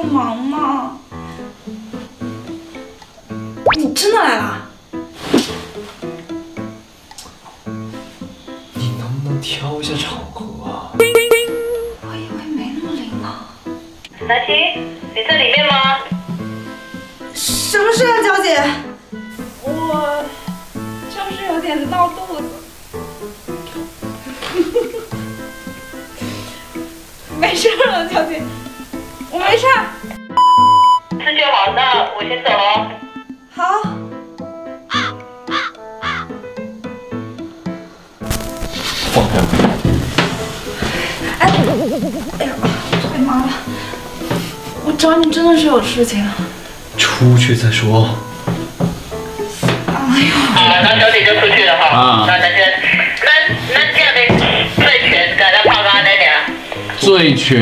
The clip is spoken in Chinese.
忙吗？你真的来了？你能不能挑一下场合啊？我以为没那么灵呢。南希，你在里面吗？什么事啊，娇姐？我就是有点闹肚子。没事了，小姐，我没事。是就好，那我先走了。好。放开我！哎，哎呦，太麻了！我找你真的是有事情。出去再说。哎呦！啊，那小姐就出去了哈。啊那那就，那那这样的醉拳，改到泡咖那点。醉拳。